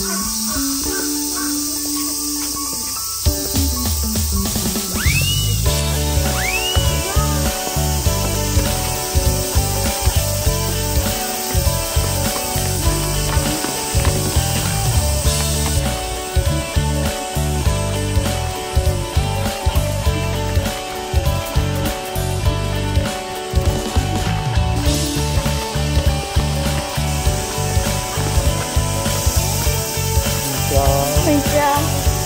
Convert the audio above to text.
Bye. 回家。